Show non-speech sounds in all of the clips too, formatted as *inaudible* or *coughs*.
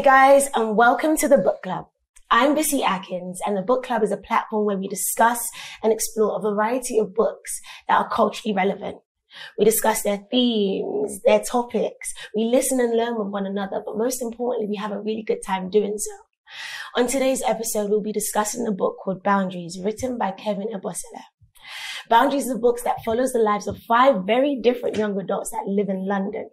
guys, and welcome to the book club. I'm Bisi Atkins, and the book club is a platform where we discuss and explore a variety of books that are culturally relevant. We discuss their themes, their topics. We listen and learn with one another, but most importantly, we have a really good time doing so. On today's episode, we'll be discussing a book called Boundaries, written by Kevin Ebosele. Boundaries is a book that follows the lives of five very different young adults that live in London.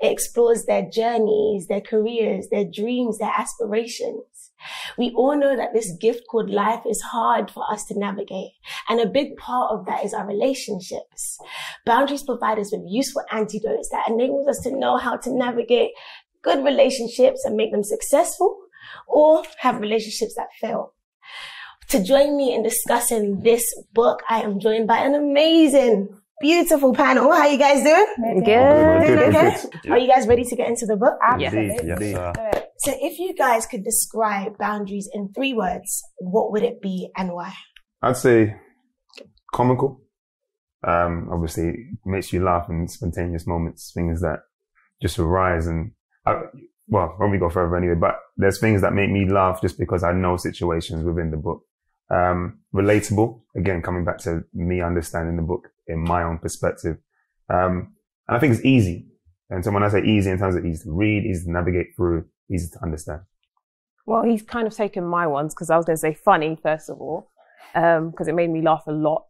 It explores their journeys, their careers, their dreams, their aspirations. We all know that this gift called life is hard for us to navigate. And a big part of that is our relationships. Boundaries provide us with useful antidotes that enables us to know how to navigate good relationships and make them successful or have relationships that fail. To join me in discussing this book, I am joined by an amazing, beautiful panel. How you guys doing? Good. Doing okay? Are you guys ready to get into the book? Yes. Yes, sir. So if you guys could describe boundaries in three words, what would it be and why? I'd say comical. Um, obviously it makes you laugh in spontaneous moments, things that just arise and, I, well, when we go further anyway, but there's things that make me laugh just because I know situations within the book. Um, relatable, again, coming back to me understanding the book in my own perspective. Um, and I think it's easy. And so when I say easy in terms of easy to read, easy to navigate through, easy to understand. Well, he's kind of taken my ones because I was going to say funny first of all, because it made me laugh a lot.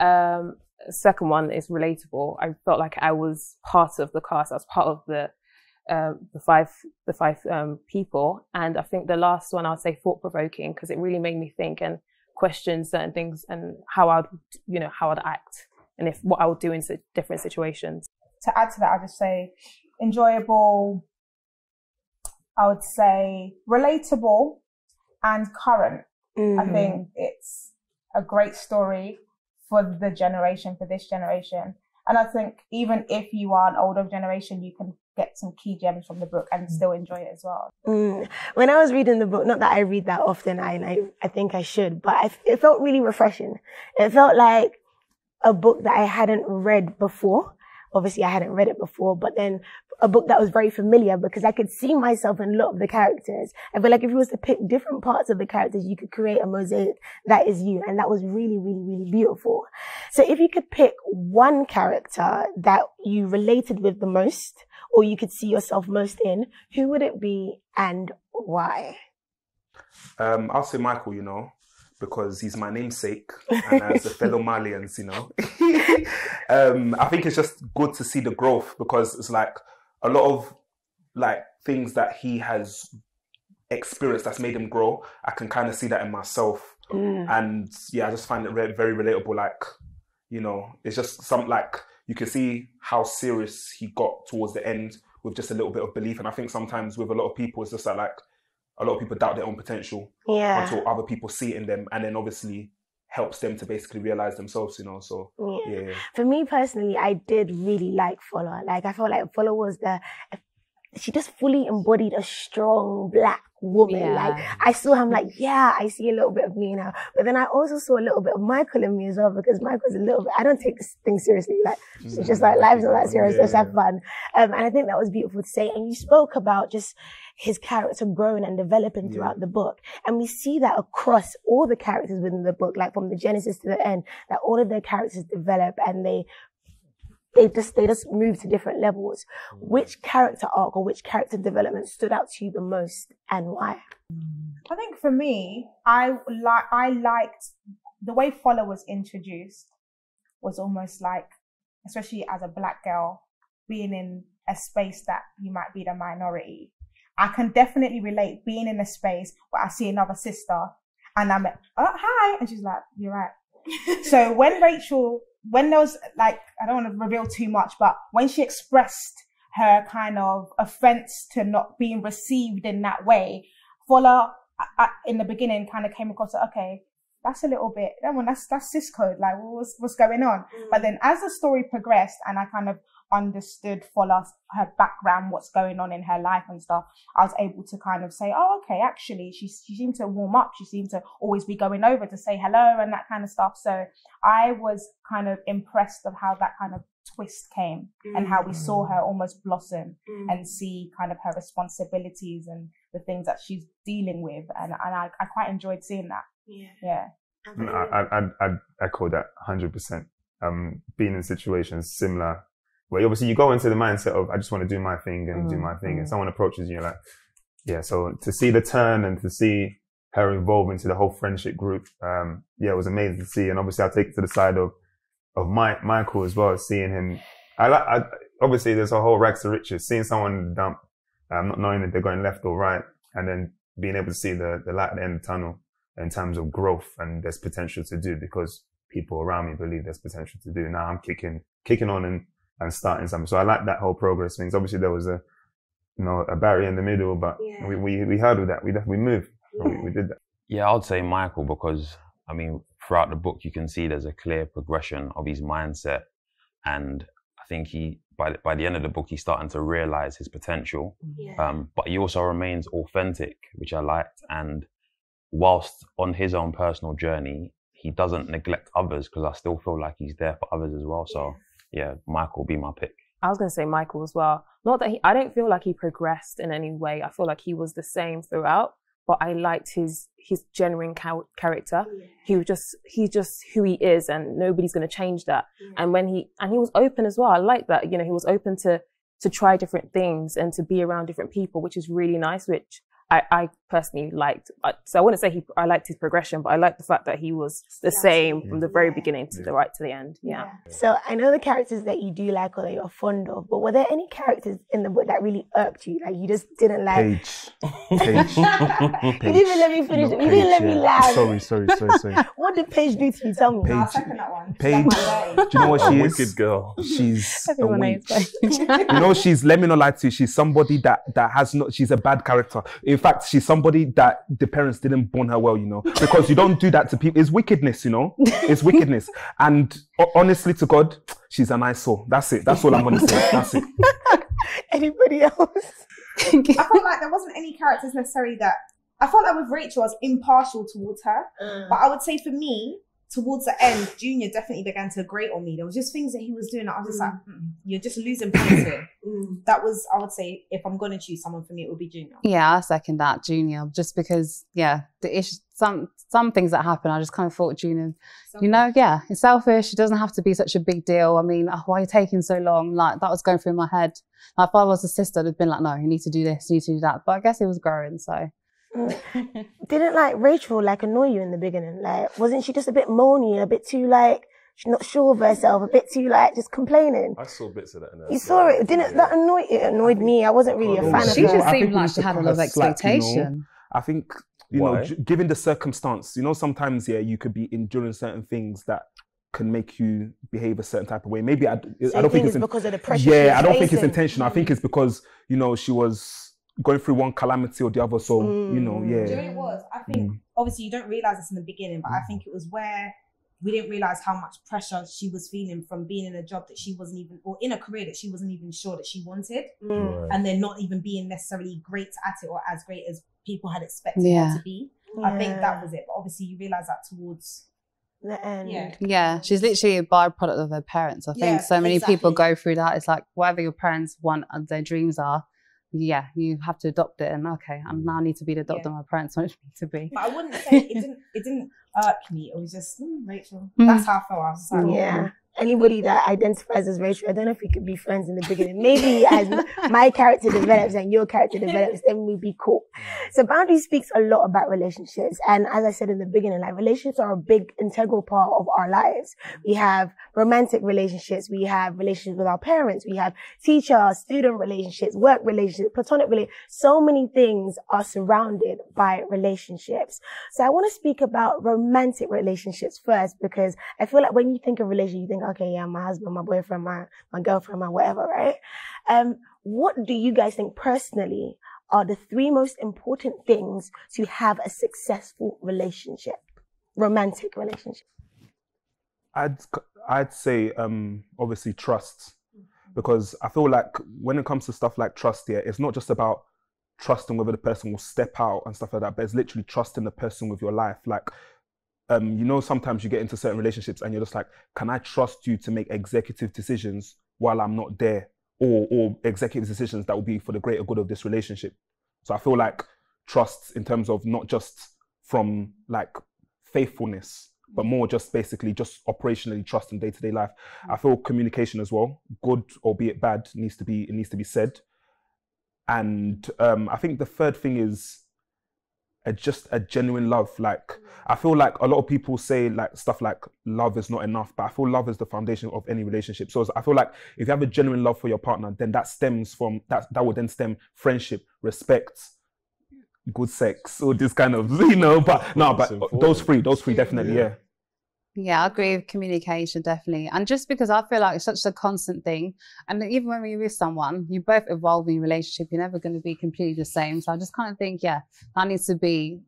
Um, second one is relatable. I felt like I was part of the cast. I was part of the um, the five the five um, people, and I think the last one I'd say thought provoking because it really made me think and question certain things and how I'd you know how I'd act and if what I would do in different situations. to add to that, I'd just say enjoyable, I would say relatable and current. I Mhm. think it's a great story for the generation, for this generation. And I think even if you are an older generation, you can get some key gems from the book and still enjoy it as well. Mm. When I was reading the book, not that I read that often, I, I, I think I should, but I, it felt really refreshing. It felt like a book that I hadn't read before. Obviously, I hadn't read it before, but then a book that was very familiar because I could see myself in a lot of the characters. I feel like if you was to pick different parts of the characters, you could create a mosaic that is you. And that was really, really, really beautiful. So if you could pick one character that you related with the most, or you could see yourself most in, who would it be and why? Um, I'll say Michael, you know, because he's my namesake and as a fellow Malians, you know. *laughs* um, I think it's just good to see the growth because it's like a lot of like things that he has experienced that's made him grow. I can kind of see that in myself. And yeah, I just find it re- very relatable. Like, you know, it's just some like you can see how serious he got towards the end with just a little bit of belief. And I think sometimes with a lot of people, it's just that like a lot of people doubt their own potential Yeah. until other people see it in them, and then obviously helps them to basically realize themselves. You know, so Yeah. yeah, For me personally, I did really like Fuller. Like I felt like Fuller was the she just fully embodied a strong black woman. Yeah. Like I saw him like, yeah, I see a little bit of me now. But then I also saw a little bit of Michael in me as well because Michael's a little bit I don't take this thing seriously. Like it's just like life's not that serious, let's have fun. Um, and I think that was beautiful to say. And you spoke about just his character growing and developing throughout the book. And we see that across all the characters within the book, like from the Genesis to the end, that all of their characters develop and they they just they just move to different levels. Mm. Which character arc or which character development stood out to you the most and why? I think for me, I like I liked the way Follow was introduced was almost like, especially as a black girl, being in a space that you might be the minority. I can definitely relate being in a space where I see another sister and I'm like, oh hi, and she's like, you're right. *laughs* so when Rachel, when there was like, I don't want to reveal too much, but when she expressed her kind of offense to not being received in that way, I- in the beginning kind of came across, okay, that's a little bit, that one, that's, that's cis code, like what's, what's going on? But mm. then as the story progressed and I kind of understood Fuller, her background, what's going on in her life and stuff, I was able to kind of say, oh, okay, actually, she, she seemed to warm up. She seemed to always be going over to say hello and that kind of stuff. So I was kind of impressed of how that kind of twist came and how we saw her almost blossom and see kind of her responsibilities and the things that she's dealing with, and and I, I quite enjoyed seeing that. Yeah. Yeah. I, I, I, I echo that 100%. Um, being in situations similar, where obviously you go into the mindset of, I just want to do my thing and do Mm, my thing. And mm. someone approaches you, like, yeah. So to see the turn and to see her evolve into the whole friendship group, um, yeah, it was amazing to see. And obviously I'll take it to the side of, of Mike, Michael as well, seeing him. I like, I, obviously there's a whole rags to riches, seeing someone dump, um, not knowing that they're going left or right, and then being able to see the, the light at the end of the tunnel in terms of growth and there's potential to do because people around me believe there's potential to do. Now I'm kicking, kicking on and, and starting something. So I like that whole progress things. Obviously there was a, you know, a barrier in the middle, but Yeah. we, we, we hurdled that. We, we moved. We, we did that. Yeah, I'd say Michael because I mean, throughout the book, you can see there's a clear progression of his mindset, and I think he by the, by the end of the book, he's starting to realize his potential. Yeah. Um, but he also remains authentic, which I liked. And whilst on his own personal journey, he doesn't neglect others because I still feel like he's there for others as well. So yeah, Michael will be my pick. I was going to say Michael as well. Not that he, I don't feel like he progressed in any way. I feel like he was the same throughout, but I liked his, his genuine char- character. He was just, he's just who he is and nobody's going to change that. And when he, and he was open as well. I like that, you know, he was open to, to try different things and to be around different people, which is really nice, which I, I personally liked. Uh, so I wouldn't say he, I liked his progression, but I liked the fact that he was the same from the very beginning to the right to the end. Yeah. So I know the characters that you do like or that you're fond of, but were there any characters in the book that really irked you? Like you just didn't like. Page. *laughs* Page. You didn't even let me finish. No, you didn't let me Paige, laugh. Sorry, sorry, sorry, sorry. *laughs* What did Page do to you? Tell me. No, I'll second that one. Paige. Do you know what A she is? a wicked girl. She's *laughs* a Everyone witch. hates you know, she's let me not lie to you. She's somebody that that has not. She's a bad character. In fact, she's somebody that the parents didn't born her well. You know, because you don't do that to people. It's wickedness. You know, it's wickedness. *laughs* And ho- honestly, to God, she's an eyesore. That's it. That's all I'm gonna say. That's it. *laughs* Anybody else? I felt like there wasn't any characters necessarily that I felt like with Rachel I was impartial towards her. Mm. But I would say for me, towards the end, Junior definitely began to grate on me. There was just things that he was doing that I was just like, "Mm, you're just losing points here. *coughs* That was, I would say, if I'm gonna choose someone for me, it would be Junior. Yeah, I second that, Junior. Just because, yeah, the issue, some some things that happen, I just kind of thought Junior, you know, yeah, it's selfish. It doesn't have to be such a big deal. I mean, oh, why are you taking so long? Like that was going through my head. Like, if I was a sister, I'd have been like, no, you need to do this, you need to do that. But I guess it was growing, so Didn't like Rachel like annoy you in the beginning? Like, wasn't she just a bit moany, a bit too like she's not sure of herself, a bit too like just complaining? I saw bits of that. In there. You saw it, didn't that annoy? It annoyed me. I wasn't really a Well, fan of she you her. know, just seemed like she had a cut lot of her slack, you know. expectation. I think you Why? know, given the circumstance, you know, sometimes yeah, you could be enduring certain things that can make you behave a certain type of way. Maybe I, d- So I don't think it's it's in- because of the pressure. yeah, I don't think it's intentional. I think mm. it's because you know she was going through one calamity or the other. So you know, Mm. yeah. Do you know what it was? I think obviously you don't realize this in the beginning, but I think it was where we didn't realize how much pressure she was feeling from being in a job that she wasn't even, or in a career that she wasn't even sure that she wanted, Mm. and then not even being necessarily great at it or as great as people had expected Yeah. her to be. I think that was it. But obviously you realize that towards the end. Yeah. Yeah, she's literally a byproduct of her parents. I think Yeah, so many people go through that. It's like whatever your parents want and their dreams are, yeah, you have to adopt it. And okay, I now need to be the doctor Yeah. my parents wanted *laughs* me to be. But I wouldn't say it didn't. It didn't irk me. It was just mm, Rachel. Mm. That's how I felt. I was just like, oh, Yeah. Anybody that identifies as Rachel, I don't know if we could be friends in the beginning. Maybe as my character develops and your character develops, then we'd be cool. So boundary speaks a lot about relationships. And as I said in the beginning, like relationships are a big integral part of our lives. We have romantic relationships. We have relationships with our parents. We have teacher, student relationships, work relationships, platonic relationships. So many things are surrounded by relationships. So I want to speak about romantic relationships first because I feel like when you think of relation, you think, okay, yeah, my husband, my boyfriend, my, my girlfriend, my whatever, right? Um, what do you guys think personally are the three most important things to have a successful relationship? Romantic relationship. I'd I'd say um obviously trust because I feel like when it comes to stuff like trust, yeah, it's not just about trusting whether the person will step out and stuff like that, but it's literally trusting the person with your life. Like, um, you know, sometimes you get into certain relationships and you're just like, can I trust you to make executive decisions while I'm not there, or or executive decisions that will be for the greater good of this relationship? So I feel like trust in terms of not just from like faithfulness, but more just basically just operationally trust in day to day life. I feel communication as well, good albeit bad, needs to be it needs to be said. And um, I think the third thing is a, just a genuine love. Like I feel like a lot of people say like stuff like love is not enough, but I feel love is the foundation of any relationship. So I feel like if you have a genuine love for your partner, then that stems from that that would then stem friendship, respect, good sex, or this kind of *laughs* you know. But no, but those three, those three definitely, yeah. Yeah, I agree with communication definitely. And just because I feel like it's such a constant thing, and even when you're with someone, you both evolve in your relationship. You're never going to be completely the same. So I just kind of think, yeah, that needs to be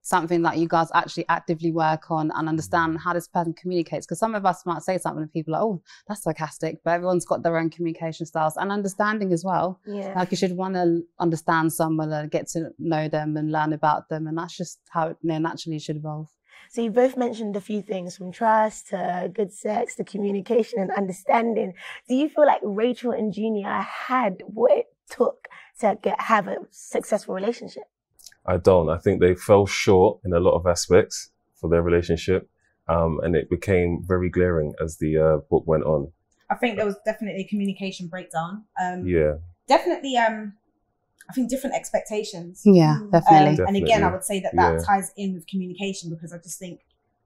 something that you guys actually actively work on and understand how this person communicates. Because some of us might say something and people are, oh, that's sarcastic, but everyone's got their own communication styles and understanding as well. Yeah. Like you should want to understand someone and get to know them and learn about them, and that's just how it naturally should evolve. So you both mentioned a few things from trust to good sex to communication and understanding. Do you feel like Rachel and Junior had what it took to get have a successful relationship? I don't. I think they fell short in a lot of aspects for their relationship, um, and it became very glaring as the uh, book went on. I think there was definitely a communication breakdown. Um, Yeah, Definitely, um, I think different expectations. Yeah, Um, definitely. and again, I would say that that Yeah. ties in with communication because I just think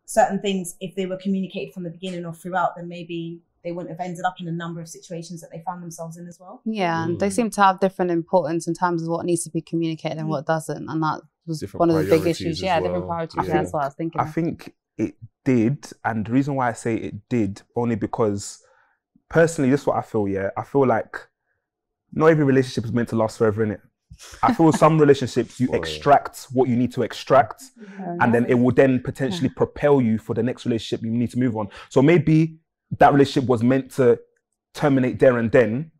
certain things, if they were communicated from the beginning or throughout, then maybe they wouldn't have ended up in a number of situations that they found themselves in as well. Yeah, and they Mm. seem to have different importance in terms of what needs to be communicated and what doesn't, and that was Different one of the big issues. as Yeah, different priorities. I Yeah, that's what I was thinking. I think it did, and the reason why I say it did only because personally, this is what I feel. Yeah, I feel like not every relationship is meant to last forever, innit? I feel some relationships you extract what you need to extract, and then it will then potentially propel you for the next relationship you need to move on. So maybe that relationship was meant to terminate there and then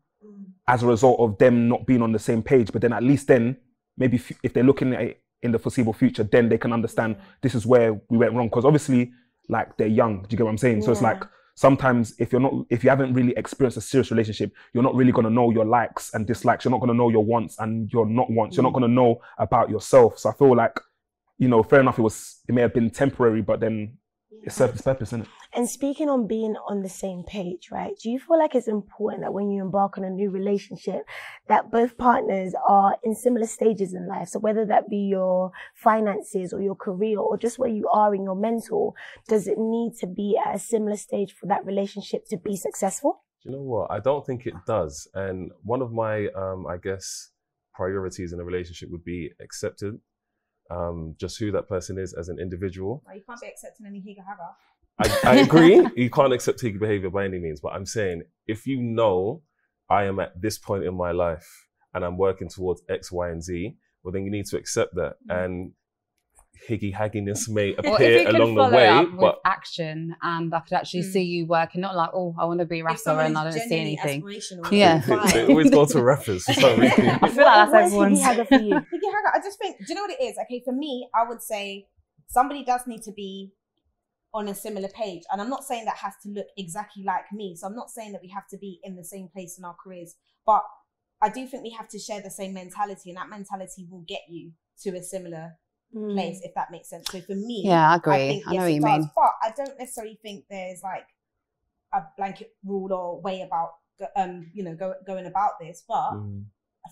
as a result of them not being on the same page. But then at least then, maybe f- if they're looking at it in the foreseeable future, then they can understand this is where we went wrong. Because obviously, like they're young. Do you get what I'm saying? So it's like sometimes if you're not, if you haven't really experienced a serious relationship, you're not really gonna know your likes and dislikes. You're not gonna know your wants and your not wants. You're not mm. gonna know about yourself. So I feel like, you know, fair enough. It was, it may have been temporary, but then it served its purpose, isn't it? And speaking on being on the same page, right? Do you feel like it's important that when you embark on a new relationship, that both partners are in similar stages in life? So whether that be your finances or your career or just where you are in your mental, does it need to be at a similar stage for that relationship to be successful? Do you know what? I don't think it does. And one of my, um, I guess, priorities in a relationship would be accepted, um, just who that person is as an individual. Like, you can't be accepting any higa haga. I, I *laughs* agree. you can't accept his behavior by any means, but I'm saying if you know I am at this point in my life and I'm working towards X, Y, and Z, well, then you need to accept that. And higgy hagginess may *laughs* Well, if appear you along the way, up with but action, and I could actually Mm. see you working, not like, oh, I want to be a rapper and I don't see anything. Yeah. then *laughs* they fine. always go to rappers for some reason. I feel like that's What is everyone's. Higgy Haga for you? *laughs* Higgy haga. I just think, do you know what it is? Okay, for me, I would say somebody does need to be on a similar page. And I'm not saying that has to look exactly like me. So I'm not saying that we have to be in the same place in our careers. But I do think we have to share the same mentality, and that mentality will get you to a similar Mm. place, if that makes sense. So for me, Yeah, I I agree. think, I, yes, know what you does. mean. But I don't necessarily think there's like a blanket rule or way about um you know go, going about this. But Mm.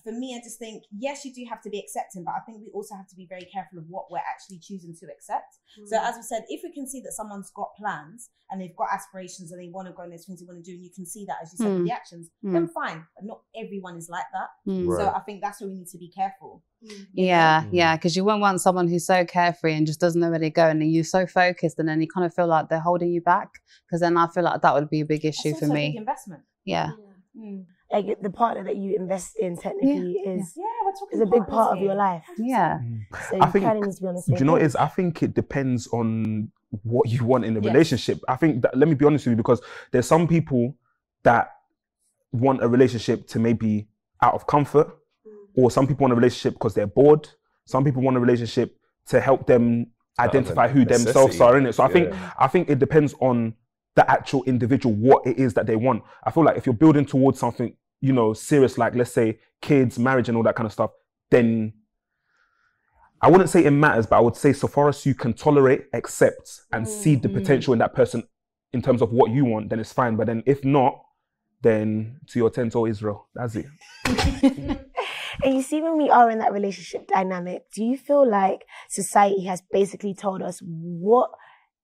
For me, I just think yes, you do have to be accepting, but I think we also have to be very careful of what we're actually choosing to accept. So Mm. as we said, if we can see that someone's got plans and they've got aspirations and they want to go and there's things they want to do, and you can see that as you said with Mm. the actions, Mm. then fine. But not everyone is like that. Mm. Right. So I think that's where we need to be careful. Yeah, Mm. yeah, because you won't want someone who's so carefree and just doesn't know where they're going, and you're so focused, and then you kind of feel like they're holding you back. Because then I feel like that would be a big That's issue for also a big me. investment. Yeah, Mm. Like the partner that you invest in technically is Yeah, we're is a big part of your life. yeah, mm. So I you think- kind of need to be on the Do you know what it page. is? I think it depends on what you want in a Yes. relationship. I think that let me be honest with you because there's some people that want a relationship to maybe out of comfort, mm. or some people want a relationship because they're bored. Some people want a relationship to help them Out of identify who necessity. themselves are in it. So I think I think it depends on the actual individual what it is that they want. I feel like if you're building towards something, you know, serious like let's say kids, marriage and all that kind of stuff, then I wouldn't say it matters, but I would say so far as you can tolerate, accept, and see the Mm. potential in that person in terms of what you want, then it's fine. But then if not, then to your tent, or Israel. That's it. *laughs* And you see, when we are in that relationship dynamic, do you feel like society has basically told us what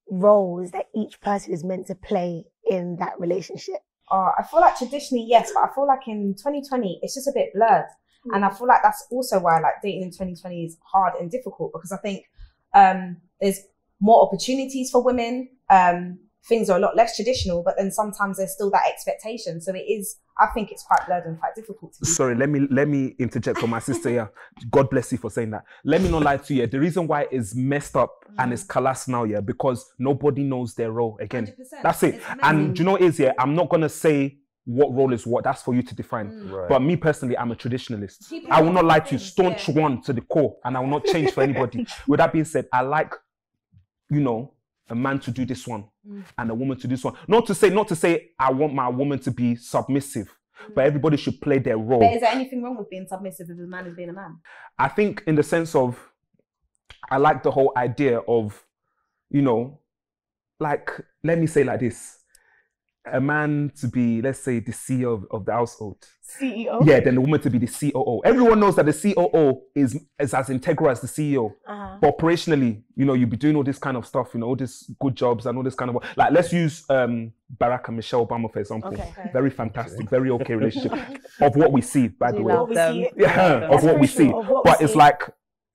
roles that each person is meant to play in that relationship? Uh, I feel like traditionally, yes, but I feel like in 2020, it's just a bit blurred. And I feel like that's also why like dating in 2020 is hard and difficult because I think um, there's more opportunities for women. Um, things are a lot less traditional, but then sometimes there's still that expectation. So it is, I think it's quite blurred and quite difficult to. Sorry, let me let me interject for my sister here. God bless you for saying that. Let me not lie to you. The reason why it's messed up and it's collapsed now, yeah, because nobody knows their role again. 100%. That's it. And do you know what it is? Yeah, I'm not gonna say what role is what. That's for you to define. Mm. Right. But me personally, I'm a traditionalist. People I will not lie to you, things, staunch yeah. one to the core, and I will not change for anybody. *laughs* With that being said, I like, you know, a man to do this one Mm. and a woman to do this one. Not to say, not to say I want my woman to be submissive, but everybody should play their role. But is there anything wrong with being submissive if a man is being a man? I think in the sense of I like the whole idea of, you know, like let me say like this. A man to be, let's say, the CEO of, of the household. CEO? Yeah, then the woman to be the COO. Everyone knows that the COO is, is as integral as the CEO. Uh-huh. But operationally, you know, you'll be doing all this kind of stuff, you know, all these good jobs and all this kind of like let's use um Barack and Michelle Obama for example. Okay. Very fantastic, very okay relationship *laughs* of what we see, by the way them. yeah, of what we see. of what we But it's see. like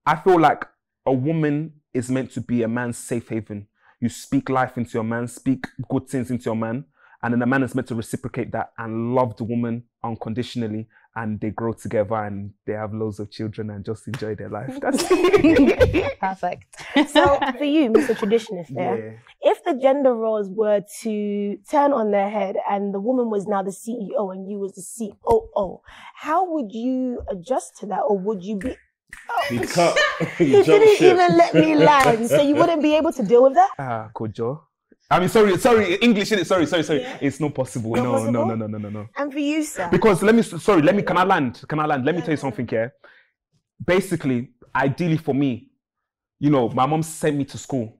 I feel like a woman is meant to be a man's safe haven. You speak life into your man, speak good things into your man, and then the man is meant to reciprocate that and love the woman unconditionally, and they grow together and they have loads of children and just enjoy their life. That's. *laughs* Perfect. *laughs* So for you, Mr. Traditionist, there, yeah. if the gender roles were to turn on their head and the woman was now the CEO and you was the COO, how would you adjust to that, or would you be? He cut. *laughs* he, he didn't ship. even let me land, so you wouldn't be able to deal with that. Ah, Kojo. I mean, sorry, sorry, English in it. Sorry, sorry, sorry. Yeah. It's not possible. Not no, possible? no, no, no, no, no, no. And for you, sir, Because let me, sorry, let me, can I land? Can I land? Let me tell you something here. Basically, ideally for me, you know, my mom sent me to school.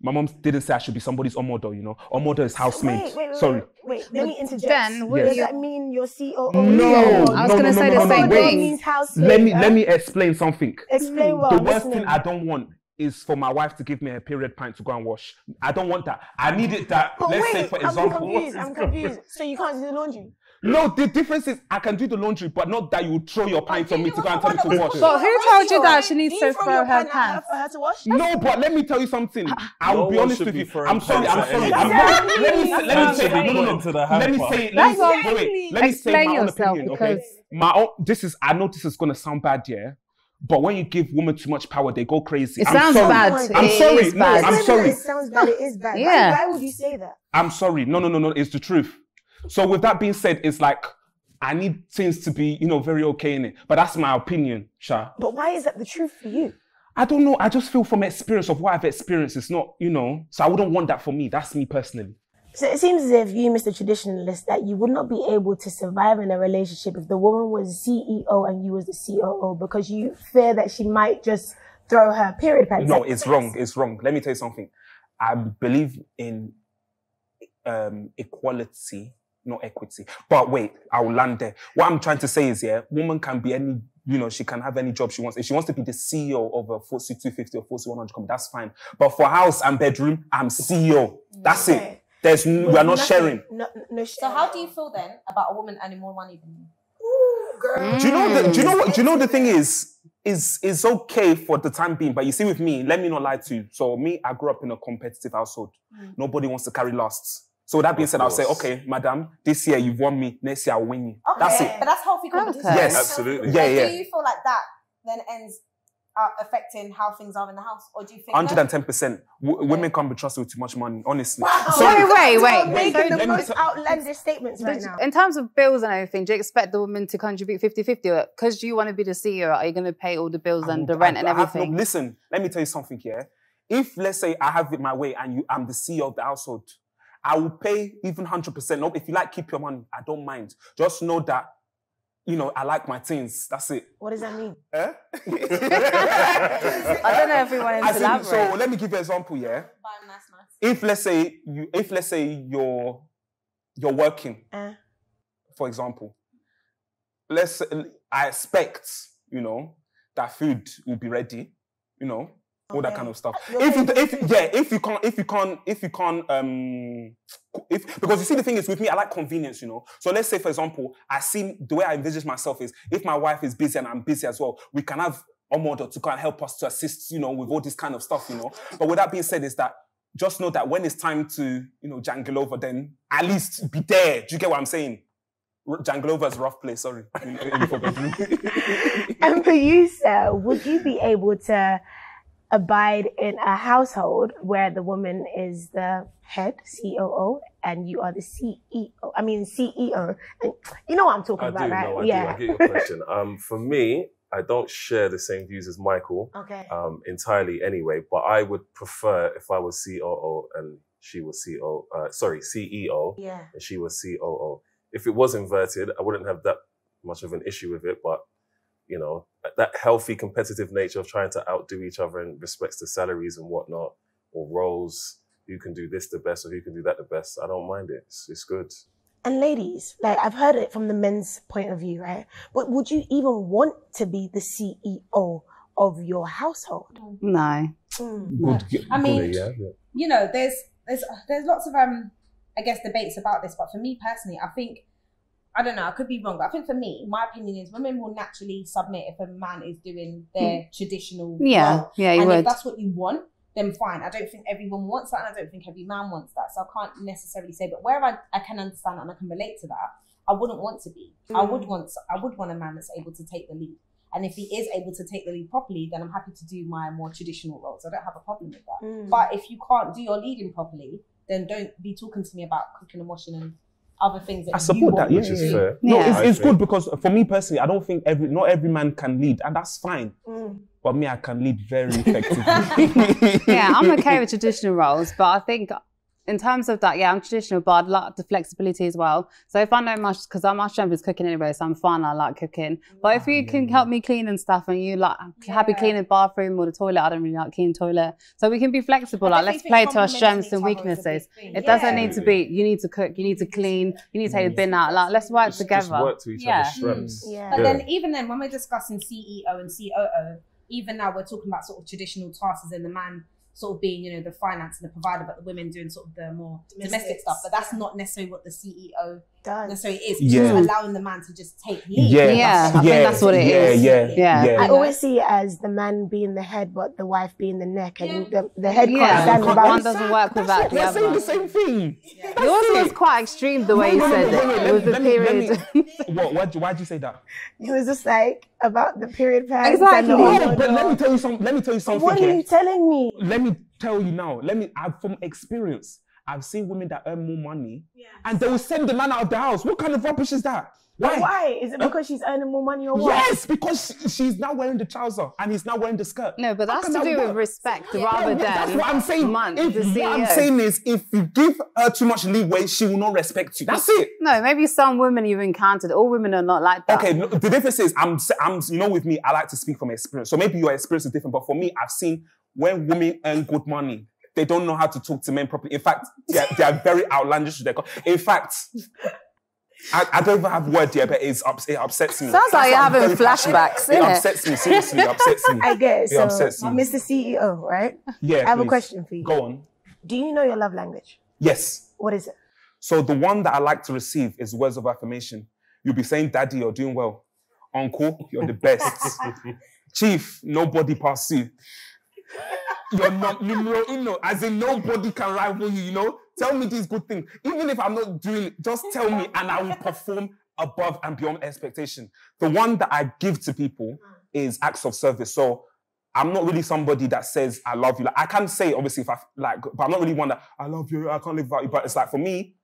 My mom didn't say I should be somebody's omodo, you know. Omodo is housemaid. wait, wait, wait, sorry. wait, wait, let me interject. Then, what Yes. Does that mean your COO? No, I was no, gonna no, say no, the no, same no, wait. thing. means Let me, let me explain something. explain well. the worst thing I don't want is for my wife to give me a period pint to go and wash. I don't want that. I need it that, But let's wait, say for I'm example. confused. I'm confused. So you can't do the laundry? No, the difference is I can do the laundry, but not that you throw your pants on me to go and tell me to wash. But who told you that she needs to throw throw her pan pants? for her to wash? No, but let me tell you something. Ah, ah. I No will be honest with you. I'm sorry. I'm sorry. anyone. I'm not, let me say, let me say, should be no, no, put no, into the no. Let me hamper. say, let me say, what- wait, wait. Let me say Explain my own yourself, opinion, okay? because- My own. This is. I know this is gonna sound bad, yeah. But when you give women too much power, they go crazy. It I'm sounds sorry. bad. Oh I'm It sorry. No, bad. I'm Wait a minute, sorry. It sounds bad. It is bad. Yeah. Why, why would you say that? I'm sorry. No, no, no, no. It's the truth. So with that being said, it's like I need things to be, you know, very okay in it. But that's my opinion, Sha. But why is that the truth for you? I don't know. I just feel from experience of what I've experienced. It's not, you know. So I wouldn't want that for me. That's me personally. So it seems as if you, Mr. Traditionalist, that you would not be able to survive in a relationship if the woman was CEO and you was the COO because you fear that she might just throw her period pads. No, it's wrong. It's wrong. Let me tell you something. I believe in um, equality, not equity. But wait, I'll land there. What I'm trying to say is, yeah, woman can be any, you know, she can have any job she wants. If she wants to be the CEO of a FTSE 250 or FTSE 100 company, that's fine. But for house and bedroom, I'm CEO. That's Okay. it. There's n- we are not Nothing. sharing. No, no So how do you feel then about a woman earning more money than you? Ooh, girl. Do you know the, do you know what do you know the thing is is is okay for the time being but you see with me let me not lie to you so me I grew up in a competitive household mm. nobody wants to carry last so that being Of said I'll say okay madam this year you've won me next year I'll win you that's it But that's healthy competition. Okay. Yes. Absolutely. Yeah, yeah. Do you feel like that then ends up affecting how things are in the house, or do you think? 110% women can't be trusted with too much money honestly Wow. Sorry. Wait, wait, You're wait. making So the let most t- outlandish statements right now. In terms of bills and everything, do you expect the woman to contribute 50 50? Because you want to be the CEO, are you going to pay all the bills I and the rent I- and I have no- everything? listen, let me tell you something here. If let's say I have it my way and you, I'm the CEO of the household, I will pay even hundred percent. No, if you like, keep your money. I don't mind. Just know that you know, I like my things. That's it. What does that mean? Eh? *laughs* I don't know if we want to As in, elaborate. so let me give you an example. Yeah, if let's say you, if let's say you're you're working, Uh, for example, let's say, I expect you know that food will be ready, you know, all that kind of stuff. If you, if yeah, if you can't, if you can't, if you can't, um, if because you see the thing is with me, I like convenience, you know. So let's say for example, I see the way I envisage myself is if my wife is busy and I'm busy as well, we can have a Omodo to go and help us to assist, you know, with all this kind of stuff, you know. But with that being said, is that just know that when it's time to, you know, jangle over, then at least be there. Do you get what I'm saying? R- Jangle over is rough place, sorry. *laughs* And for you, sir, would you be able to abide in a household where the woman is the head COO and you are the CEO? I mean CEO. And you know what I'm talking I about, do right? know, I yeah. do. I get your question. *laughs* Um, for me, I don't share the same views as Michael Okay. um, entirely anyway, but I would prefer if I was COO and she was CO, uh, sorry, CEO Yeah. and she was COO. If it was inverted, I wouldn't have that much of an issue with it, but you know, that healthy competitive nature of trying to outdo each other in respects to salaries and whatnot, or roles, who can do this the best or who can do that the best. I don't mind it. It's, it's good. And ladies, like I've heard it from the men's point of view, right? But would you even want to be the CEO of your household? no. Mm. Good. I mean, yeah, yeah. you know, there's there's there's lots of um I guess debates about this, but for me personally, I think I don't know, I could be wrong, but I think for me, my opinion is women will naturally submit if a man is doing their traditional Yeah, role. yeah, you and if that's what you want, then fine. I don't think everyone wants that, and I don't think every man wants that. So I can't necessarily say, but where I, I can understand and I can relate to that, I wouldn't want to be. I would Mm. want I would want a man that's able to take the lead. And if he is able to take the lead properly, then I'm happy to do my more traditional roles. I don't have a problem with that. Mm. But if you can't do your leading properly, then don't be talking to me about cooking and washing and other things that I you support want that, yeah, Which is yeah, yeah. fair. No, Yeah. it's, it's good because for me personally, I don't think every not every man can lead, and that's fine. Mm. But me, I can lead very *laughs* effectively. yeah, I'm okay with traditional roles, but I think in terms of that, yeah, I'm traditional, but I'd like the flexibility as well. So if I know much, because I'm my strength is cooking anyway, so I'm fine. I like cooking. But if you can help me clean and stuff, and you like happy Yeah. cleaning the bathroom or the toilet, I don't really like cleaning toilet. So we can be flexible. Like let's play to our strengths and each other is a big weaknesses. It Yeah. doesn't need to be you need to cook, you need to clean, you need to take the bin out. Like let's work Just- together. Just work to each Yeah. other's strengths. Mm. Yeah. But then even then, when we're discussing CEO and COO, even now we're talking about sort of traditional tasks and the man sort of being, you know, the finance and the provider, but the women doing sort of the more domestic Domestics, stuff. But that's yeah. not necessarily what the CEO Does. necessarily is. It's Yeah. just allowing the man to just take lead. yeah, Yeah, that's- I think that's what it yeah, is. Yeah, Yeah. yeah, I always see it as the man being the head, but the wife being the neck, and the, the head Yeah, can't stand the one balance. doesn't work without the other. They're saying the same thing. Yours was quite extreme the way you No, no, said no, it. wait, wait, It was the let me- period. *laughs* What? Why'd you, why'd you say that? It was just like about the period pads Exactly. and the No, No, oh, but let me tell you some. Let me tell you something. What are you telling me? Let me tell you now. Let me. I've, from experience, I've seen women that earn more money, and they will send the man out of the house. What kind of rubbish is that? Why? Why? Is it because she's earning more money or what? Yes, because she- she's now wearing the trouser and he's now wearing the skirt. No, but that's to that do with respect Yeah, rather yeah, than that's what I'm saying. month, If, the what I'm saying is, if you give her too much leeway, she will not respect you. That's it. No, maybe some women you've encountered. All women are not like that. Okay, no, the difference is, I'm, s- I'm, you know, with me, I like to speak from experience. So maybe your experience is different, but for me, I've seen when women earn good money, they don't know how to talk to men properly. In fact, they are, they are very outlandish. with their co- In fact, I, I don't even have word here, but it's ups, it upsets me. Sounds like you're I'm having very passionate. flashbacks, It innit? upsets me, seriously, it upsets me. *laughs* I guess. it. It So, upsets me. Mr. CEO, right? Yeah, I have a question for you. Go on. Do you know your love language? Yes. What is it? So the one that I like to receive is words of affirmation. You'll be saying, Daddy, you're doing well. Uncle, you're the best. *laughs* Chief, nobody pass you. You're not, you know, as in nobody can rival you, you know. Tell me these good things. Even if I'm not doing it, just tell me and I will perform above and beyond expectation. The one that I give to people is acts of service. So I'm not really somebody that says I love you. Like I can say obviously if I like, but I'm not really one that I love you. I can't live without you. But it's like for me,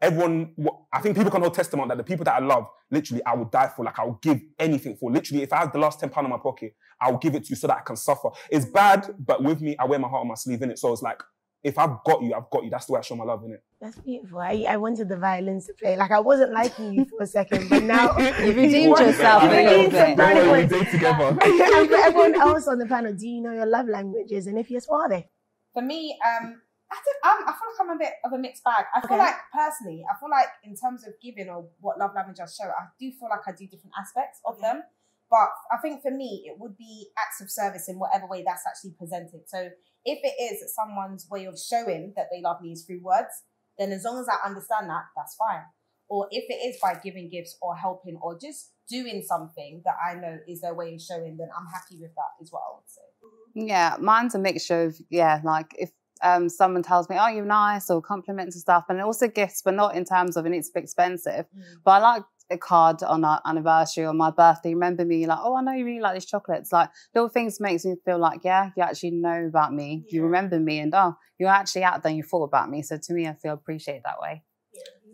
everyone. I think people can hold testimony that the people that I love, literally, I would die for. Like I would give anything for. Literally, if I have the last ten pound in my pocket, I will give it to you so that I can suffer. It's bad, but with me, I wear my heart on my sleeve in it. So it's like if I've got you, I've got you. That's the way I show my love, innit? That's beautiful. I, I wanted the violins to play. Like I wasn't liking you for a second, but now *laughs* You've *laughs* redeemed yourself a You've little redeemed some bit. brownie Don't worry, we points. date together. *laughs* and for everyone else on the panel, do you know your love languages? And if yes, what are they? For me, um, I, think I'm, I feel like I'm a bit of a mixed bag. I feel Okay. like personally, I feel like in terms of giving or what love languages show, I do feel like I do different aspects of them. But I think for me, it would be acts of service in whatever way that's actually presented. So if it is someone's way of showing that they love me is through words, then as long as I understand that, that's fine. Or if it is by giving gifts or helping or just doing something that I know is their way of showing, then I'm happy with that, is what I would say. Yeah, mine's a mixture of yeah, like if um someone tells me, "Oh, you're nice," or compliments and stuff, and also gifts, but not in terms of it needs to be expensive. But I like a card on our anniversary or my birthday. Remember me, like, oh, I know you really like these chocolates. Like little things makes me feel like, yeah, you actually know about me, you remember me, and oh, you're actually out there. and You thought about me. So to me, I feel appreciated that way.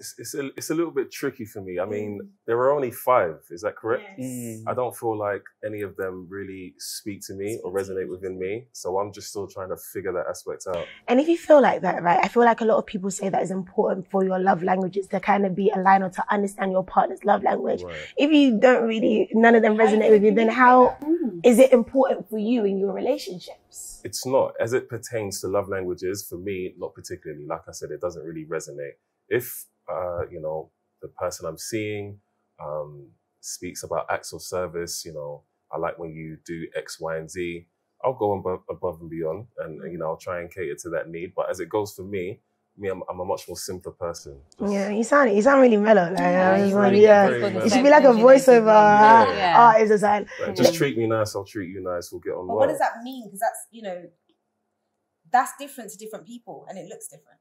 It's, it's, a, it's a little bit tricky for me. I mean, there are only five, is that correct? Mm. I don't feel like any of them really speak to me or resonate within me. So I'm just still trying to figure that aspect out. And if you feel like that, right, I feel like a lot of people say that it's important for your love languages to kind of be aligned or to understand your partner's love language. Right. If you don't really, none of them resonate with you, then how is it important for you in your relationships? It's not. As it pertains to love languages, for me, not particularly. Like I said, it doesn't really resonate. If, uh, you know, the person I'm seeing um, speaks about acts of service, you know, I like when you do X, Y, and Z, I'll go above, above and beyond and, you know, I'll try and cater to that need. But as it goes for me, me, I'm, I'm a much more simpler person. Yeah, you sound you sound really mellow. Like, I it's just really yeah, very mellow. you should be like a voiceover Yeah. Yeah. *laughs* artist or something. Like, just treat me nice, I'll treat you nice, we'll get on But well. what does that mean? Because that's, you know, that's different to different people and it looks different.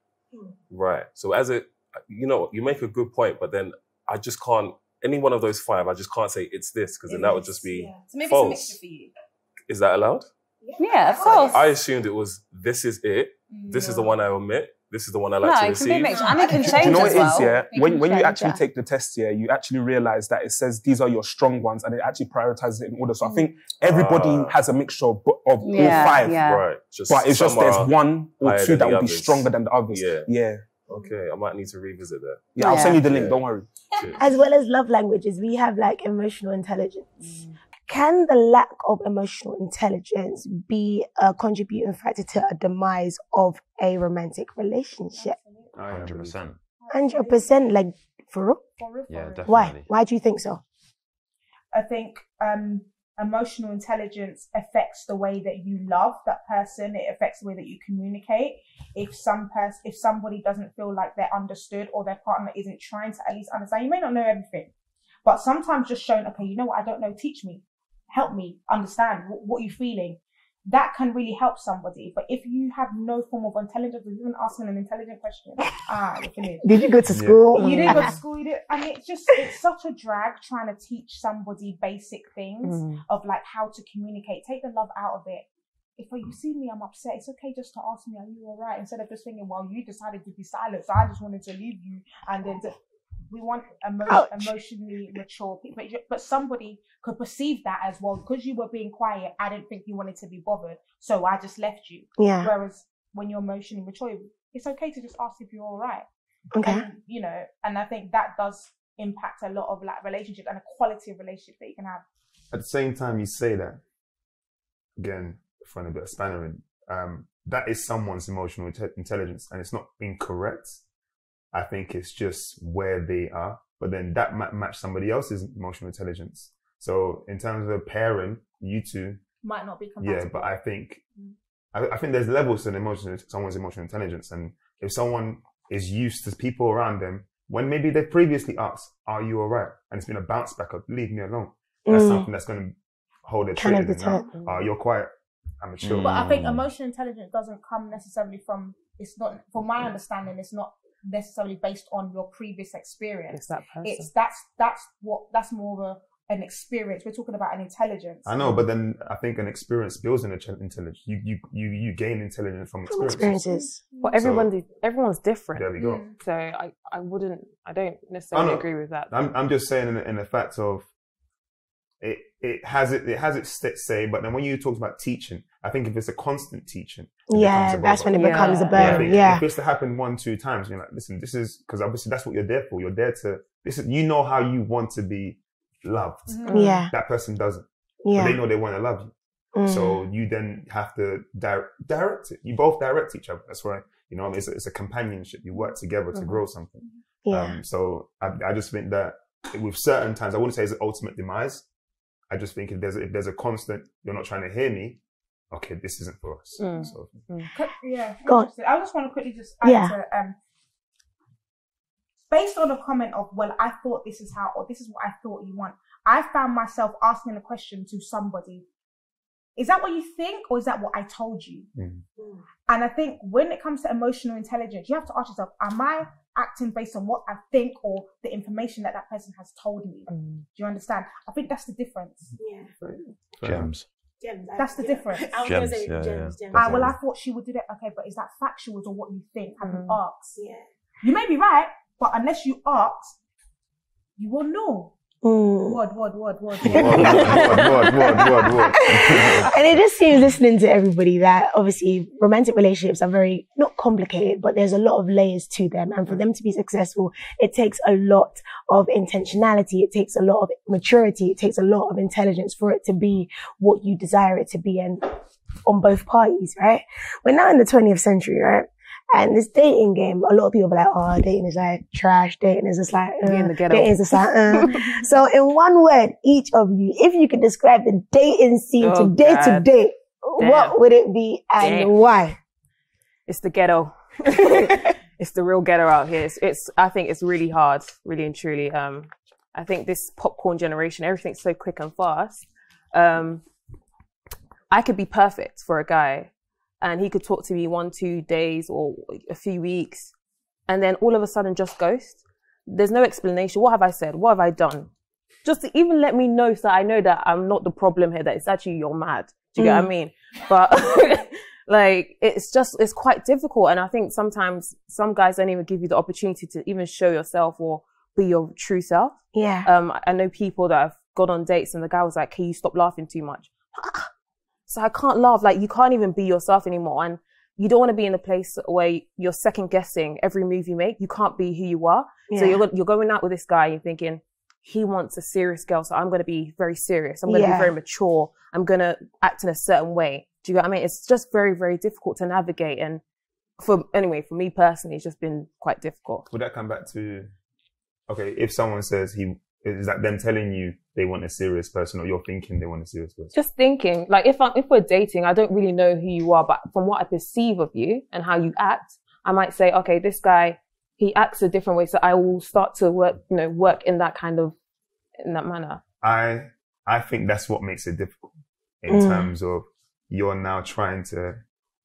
Right. So as it, you know, you make a good point, but then I just can't. Any one of those five, I just can't say it's this because then that would just be. So maybe false. it's a mixture for you. Is that allowed? Yeah, of course. I assumed it was. This is it. This is the one I omit. This is the one I like no, to it can receive. be a mixture, and it can change. *laughs* Do you know what as it well. is, yeah? It When when you actually yeah. take the test, yeah, you actually realize that it says these are your strong ones, and it actually prioritizes it in order. So Mm. I think everybody Ah. has a mixture of, of Yeah, all five, yeah. Right. Just but it's just there's one or two that the will be others. stronger than the others. Yeah. yeah, Okay, I might need to revisit that. yeah. I'll send you the link. Yeah. Don't worry. As well as love languages, we have like emotional intelligence. Can the lack of emotional intelligence be a contributing factor to a demise of a romantic relationship? Hundred percent. Hundred percent, like for real? For real, Yeah, definitely. Why? Why do you think so? I think um, emotional intelligence affects the way that you love that person. It affects the way that you communicate. If some person, if somebody doesn't feel like they're understood or their partner isn't trying to at least understand, you may not know everything, but sometimes just showing, okay, you know what, I don't know, teach me, help me understand what, what you're feeling. That can really help somebody. But if you have no form of intelligence, if you even asking an intelligent question, ah, you're finished Did you go to Yeah. school? you didn't go to school, you didn't, and it's just it's such a drag trying to teach somebody basic things Mm. of like how to communicate. Take the love out of it. If you see me, I'm upset. It's okay just to ask me, "Are you all right?" Instead of just thinking, "Well, you decided to be silent, so I just wanted to leave you." And then to, we want emo- Ouch. emotionally mature people, but, but somebody could perceive that as well because you were being quiet. I didn't think you wanted to be bothered, so I just left you. Yeah. Whereas when you're emotionally mature, it's okay to just ask if you're all right Okay. and you know and i think that does impact a lot of like relationships and a quality of relationship that you can have At the same time, you say that again, throwing a bit of spanner in. Um, that is someone's emotional inte- intelligence, and it's not incorrect. I think it's just where they are, but then that might match somebody else's emotional intelligence. So in terms of a pairing, you two, might not be yeah, but I think I, I think there's levels to an emotional someone's emotional intelligence, and if someone is used to people around them when maybe they previously asked, "Are you alright?" and it's been a bounce back of "Leave me alone," that's Mm. something that's going to hold their Kind of trigger. now. deter- Oh, you're quiet. I'm a chill. but i think Mm. emotional intelligence doesn't come necessarily from it's not from my understanding it's not necessarily based on your previous experience It's that person. it's that's that's what that's more of a an experience we're talking about an intelligence I know, but then I think an experience builds an intel- intelligence. You you you you gain intelligence from From experiences. experiences. But everyone's everyone's different. There we go. So I, I wouldn't I don't necessarily no. agree with that. I'm I'm just saying in the, in the fact of it it has it it has its st- say, but then when you talk about teaching, I think if it's a constant teaching, Yeah, that's when it becomes a Yeah. Yeah, burden. think Yeah. If it's to happen one, two times, you're like, listen, this is because obviously that's what you're there for. You're there to this is you know how you want to be loved. Yeah. That person doesn't. But they know they want to love you. Mm. So you then have to di- direct it. You both direct each other. That's why you know it's a, it's a companionship. You work together to grow something. yeah. Um, so I, I just think that with certain times, I wouldn't say it's the ultimate demise. I just think if there's a, if there's a constant, you're not trying to hear me. Okay, this isn't for us. Mm. So Could- Yeah, interesting. I just want to quickly just add Yeah. to um, based on a comment of, well, I thought this is how, or this is what I thought you want. I found myself asking a question to somebody. Is that what you think, or is that what I told you? Mm. And I think when it comes to emotional intelligence, you have to ask yourself, am I acting based on what I think or the information that that person has told me? Do you understand? I think that's the difference. Yeah. Gems. Gems. That's the yeah. difference. I was gonna Gems, say yeah, gems, yeah. gems. Ah, well, I thought she would do that. Okay, but is that factual or what you think? Have you asked? Yeah. You may be right, but unless you ask, you won't know. Mm. *laughs* Word, word, word, word, Word, word, word, word, word, word. and it just seems listening to everybody that obviously romantic relationships are very not complicated, but there's a lot of layers to them. And for them to be successful, it takes a lot of intentionality. It takes a lot of maturity. It takes a lot of intelligence for it to be what you desire it to be and on both parties, right? We're now in the 20th century, right? And this dating game, a lot of people are like, oh, dating is like trash. Dating is just like, uh, the ghetto. dating is just like, uh. *laughs* so in one word, each of you, if you could describe the dating scene Oh, today to Damn. what would it be and Damn. why? It's the ghetto. *laughs* *laughs* it's the real ghetto out here. It's, it's I think it's really hard, really and truly. Um, I think this popcorn generation, everything's so quick and fast. Um, I could be perfect for a guy, and he could talk to me one, two days or a few weeks, and then all of a sudden just ghost. There's no explanation. What have I said? What have I done? Just to even let me know so I know that I'm not the problem here. That it's actually you're mad. Do you get what I mean? But *laughs* like it's just it's quite difficult, and I think sometimes some guys don't even give you the opportunity to even show yourself or be your true self. Yeah. Um, I know people that have gone on dates and the guy was like, "Can you stop laughing too much?" *laughs* So I can't laugh. Like you can't even be yourself anymore, and you don't want to be in a place where you're second guessing every move you make. You can't be who you are. So you're you're going out with this guy. You're thinking he wants a serious girl, so I'm going to be very serious. I'm going to Yeah. be very mature. I'm going to act in a certain way. Do you get what I mean? It's just very very difficult to navigate, and for anyway, for me personally, it's just been quite difficult. Would that come back to okay? If someone says he is that them telling you they want a serious person, or you're thinking they want a serious person? just thinking like if I'm if we're dating, I don't really know who you are, but from what I perceive of you and how you act, I might say, okay, this guy he acts a different way, so I will start to work, you know, work in that kind of in that manner. I I think that's what makes it difficult in Mm. terms of you're now trying to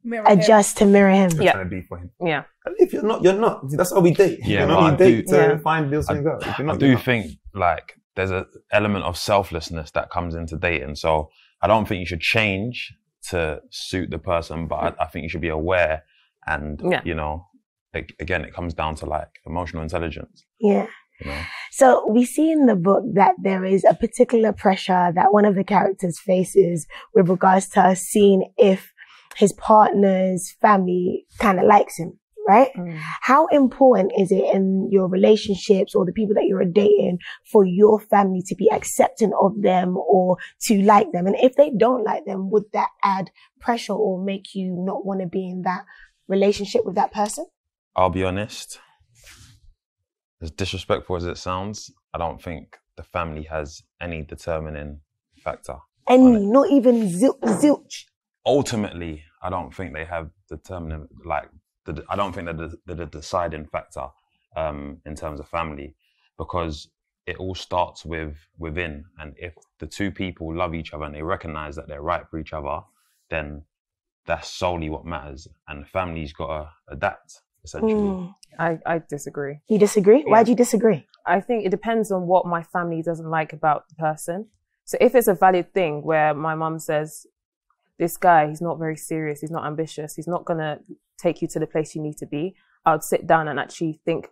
Mirror him. Adjust to mirror him. you're Yeah. trying to be for him. Yeah, And if you're not, you're not. That's how we date. Yeah, you know, but we I date do- to Yeah. find those things out. If you're I do you're not. think like there's an element of selflessness that comes into dating. So I don't think you should change to suit the person, but I, I think you should be aware. And Yeah. you know, a- again, it comes down to like emotional intelligence. Yeah. You know, So we see in the book that there is a particular pressure that one of the characters faces with regards to seeing if his partner's family kind of likes him, right? Mm. How important is it in your relationships or the people that you're dating for your family to be accepting of them or to like them? And if they don't like them, would that add pressure or make you not want to be in that relationship with that person? I'll be honest. As disrespectful as it sounds, I don't think the family has any determining factor. Any, not even zil- zilch. Ultimately, I don't think they have the determinant like the, I don't think they're the, they're the deciding factor um, in terms of family because it all starts with within, and if the two people love each other and they recognize that they're right for each other, then that's solely what matters, and the family's got to adapt essentially. Mm. I I disagree. You disagree? Why do you disagree? I think it depends on what my family doesn't like about the person. So if it's a valid thing where my mum says, this guy, he's not very serious, he's not ambitious, he's not gonna take you to the place you need to be, I would sit down and actually think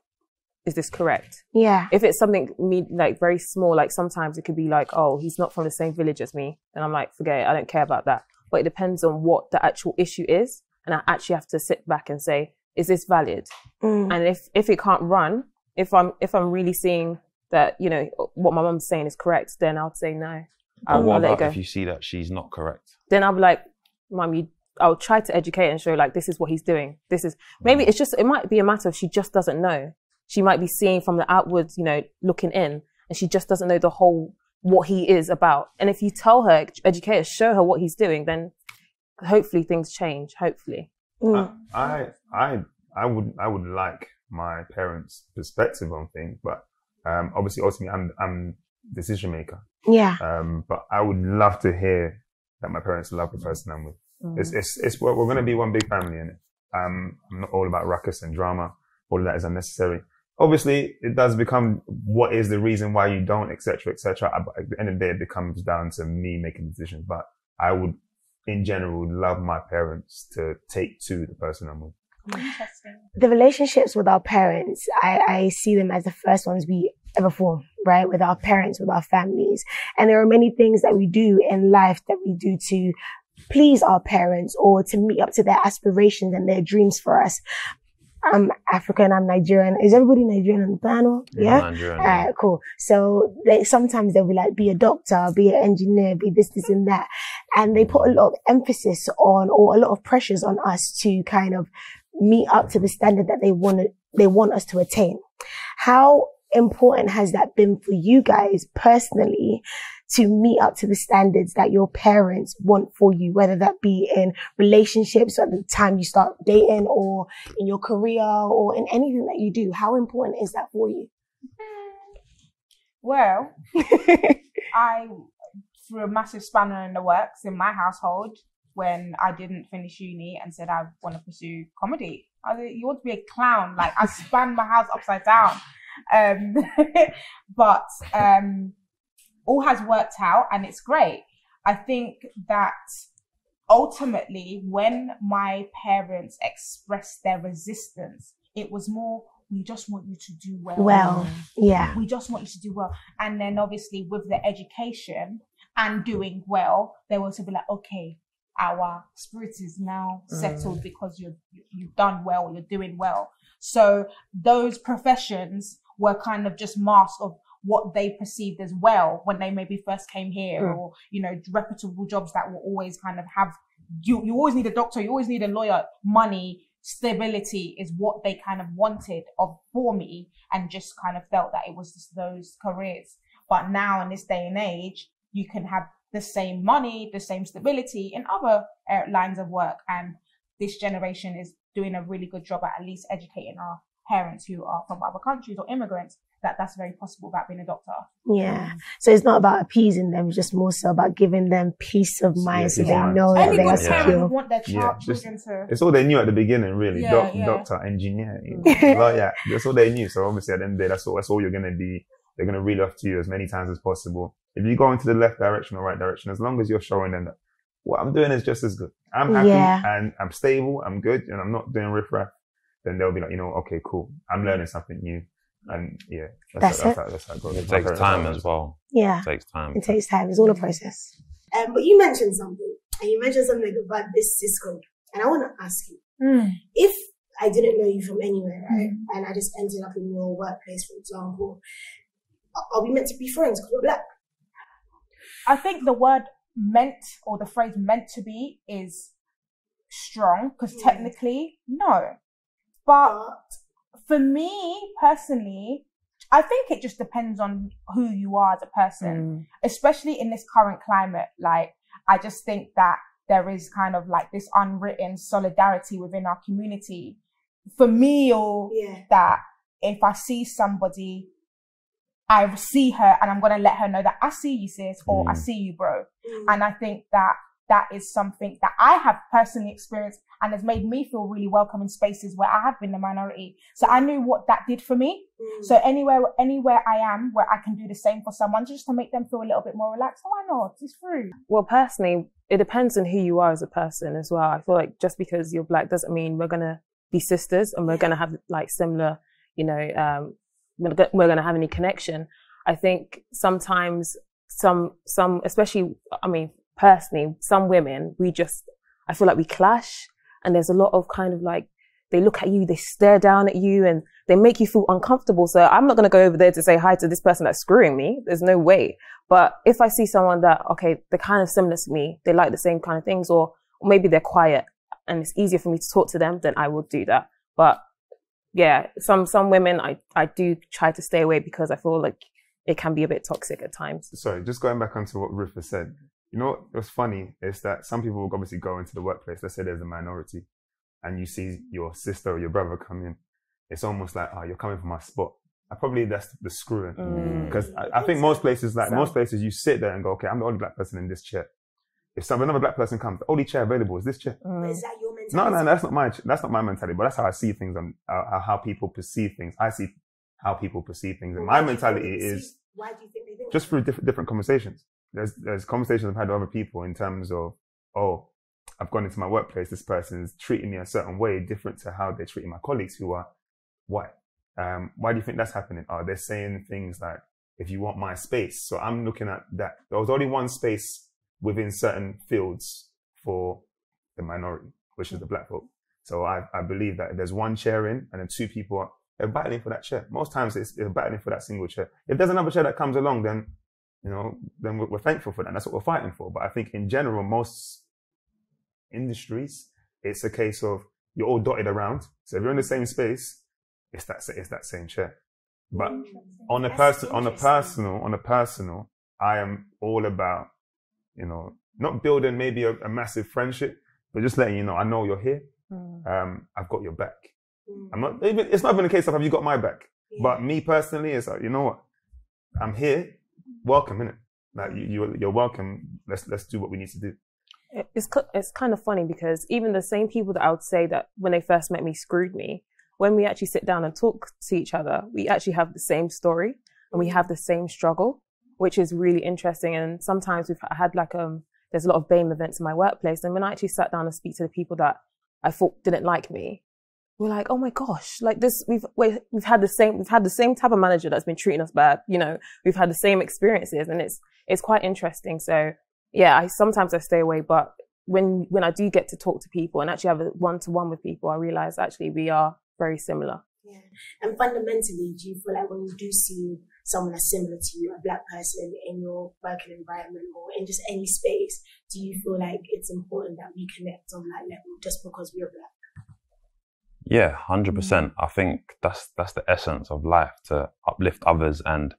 is this correct? Yeah. If it's something me like very small, like sometimes it could be like, oh, he's not from the same village as me, and I'm like, forget it, I don't care about that. But it depends on what the actual issue is, and I actually have to sit back and say, is this valid? Mm. And if if it can't run, if I'm if I'm really seeing that you know what my mum's saying is correct, then I'll say no. I'll, But what I'll let it about go. if you see that she's not correct? Then I'll be like, mum, you. I'll try to educate and show like this is what he's doing. This is maybe it's just it might be a matter of she just doesn't know. She might be seeing from the outwards, you know, looking in, and she just doesn't know the whole what he is about. And if you tell her, educate her, show her what he's doing, then hopefully things change. Hopefully. Mm. I I I would I would like my parents' perspective on things, but um, obviously ultimately I'm I'm decision maker. Yeah. Um, but I would love to hear that my parents love the person I'm with. It's it's it's we're, we're going to be one big family in it. Um, I'm not all about ruckus and drama. All of that is unnecessary. Obviously, it does become what is the reason why you don't, etc., etc. But at the end of the day, it becomes down to me making decisions. But I would, in general, love my parents to take to the person I'm with. Interesting. the relationships with our parents, I, I see them as the first ones we ever form, right? With our parents, with our families. And there are many things that we do in life that we do to please our parents or to meet up to their aspirations and their dreams for us. I'm African, I'm Nigerian. Is everybody Nigerian on the panel? Yeah. Nigerian, All right, cool. So they, sometimes they'll be like, be a doctor, be an engineer, be this, this and that. And they put a lot of emphasis on or a lot of pressures on us to kind of meet up to the standard that they want they want us to attain. How important has that been for you guys personally to meet up to the standards that your parents want for you, whether that be in relationships at the time you start dating or in your career or in anything that you do? How important is that for you? *laughs* Well, *laughs* I threw a massive spanner in the works in my household when I didn't finish uni and said I want to pursue comedy. I you want to be a clown? Like I spanned my house upside down. Um, *laughs* but um, all has worked out and it's great. I think that ultimately, when my parents expressed their resistance, it was more, we just want you to do well. Well, yeah. We just want you to do well. And then obviously with the education and doing well, they were to be like, okay, our spirit is now settled because you're you've done well, you're doing well. So those professions were kind of just masks of what they perceived as well when they maybe first came here Mm. or you know reputable jobs that will always kind of have you you always need a doctor you always need a lawyer money stability is what they kind of wanted of for me and just kind of felt that it was just those careers but now in this day and age you can have the same money the same stability in other uh, lines of work and this generation is doing a really good job at at least educating our parents who are from other countries or immigrants that that's very possible about being a doctor Yeah. So it's not about appeasing them, it's just more so about giving them peace of mind so they mind. know that any they are good parent secure. would want their Yeah, child just- children to It's all they knew at the beginning, really. Yeah, Doc, yeah. Doctor, engineer, you know, *laughs* lawyer. That's all they knew. So obviously, at the end of the day, that's all. That's all you're gonna be. They're gonna reel off to you as many times as possible. If you go into the left direction or right direction, as long as you're showing them that what I'm doing is just as good. I'm happy Yeah. and I'm stable. I'm good, and I'm not doing riffraff. Then they'll be like, you know, okay, cool. I'm learning something new, and yeah, That's how, it. that's, how, that's how it goes. It takes time as well. Yeah. It takes time. It takes time. It's all a process. Um, but you mentioned something, and you mentioned something about this Cisco, and I want to ask you Mm. if I didn't know you from anywhere, right, and I just ended up in your workplace, for example, are- are we meant to be friends because we're black? I think the word meant or the phrase meant to be is strong because Yeah. technically, no. But for me personally, I think it just depends on who you are as a person, Mm. especially in this current climate. Like, I just think that there is kind of like this unwritten solidarity within our community. For me, or Yeah. that if I see somebody, I see her and I'm gonna let her know that I see you, sis, or I Mm. see you, bro. Mm. And I think that that is something that I have personally experienced and has made me feel really welcome in spaces where I have been the minority. So I knew what that did for me. Mm. So anywhere, anywhere I am where I can do the same for someone, just to make them feel a little bit more relaxed. Why not? It's free. Well, personally, it depends on who you are as a person as well. I feel like just because you're black doesn't mean we're gonna be sisters and we're gonna have like similar, you know, um, we're we're going to have any connection. I think sometimes some some especially I mean personally some women we just I feel like we clash and there's a lot of kind of like they look at you, they stare down at you and they make you feel uncomfortable. So I'm not going to go over there to say hi to this person that's screwing me. There's no way. But if I see someone that, okay, they're kind of similar to me, they like the same kind of things or maybe they're quiet and it's easier for me to talk to them, then I will do that. But yeah, some, some women I, I do try to stay away because I feel like it can be a bit toxic at times. Sorry, just going back onto what has said. You know what's funny is that some people will obviously go into the workplace. Let's say there's a minority, and you see your sister or your brother come in. It's almost like, oh, you're coming from my spot. I probably that's the screwing Mm. because I, I think most places, like So- most places, you sit there and go, okay, I'm the only black person in this chair. If some another black person comes, the only chair available is this chair. Mm. Is that your mentality? No, no, that's not my that's not my mentality, but that's how I see things and uh, how people perceive things. I see how people perceive things, and Why my do you think mentality is Why do you think they think just through different different conversations. There's there's conversations I've had with other people in terms of oh, I've gone into my workplace. This person's treating me a certain way, different to how they're treating my colleagues who are white. Um, why do you think that's happening? Oh, they're saying things like, "If you want my space," so I'm looking at that. There was only one space within certain fields for the minority, which is the black folk. So I, I believe that there's one chair in and then two people are battling for that chair. Most times it's they're battling for that single chair. If there's another chair that comes along, then you know, then we're, thankful for that. That's what we're fighting for. But I think in general, most industries, it's a case of you're all dotted around. So if you're in the same space, it's that it's that same chair. But on a person, on a personal, on a personal, I am all about, you know, not building maybe a, a massive friendship, but just letting you know, I know you're here. Mm. Um, I've got your back. Mm. I'm not even. It's not even a case of have you got my back. Yeah. But me personally, it's like you know what, I'm here. Welcome, innit? Like you, you're, welcome. Let's let's do what we need to do. It's, it's kind of funny because even the same people that I would say that when they first met me screwed me, when we actually sit down and talk to each other, we actually have the same story and we have the same struggle, which is really interesting. And sometimes we've had like, um, there's a lot of BAME events in my workplace. And when I actually sat down and speak to the people that I thought didn't like me, we're like, oh my gosh, like this, we've, we we've had the same, we've had the same type of manager that's been treating us bad. You know, we've had the same experiences and it's, it's quite interesting. So yeah, I sometimes I stay away, but when, when I do get to talk to people and actually have a one to one with people, I realize actually we are very similar. Yeah. And fundamentally, do you feel like when you do see someone that's similar to you, a black person in your working environment or in just any space, do you feel like it's important that we connect on that level just because we're black? Yeah, hundred mm. percent. I think that's that's the essence of life to uplift others, and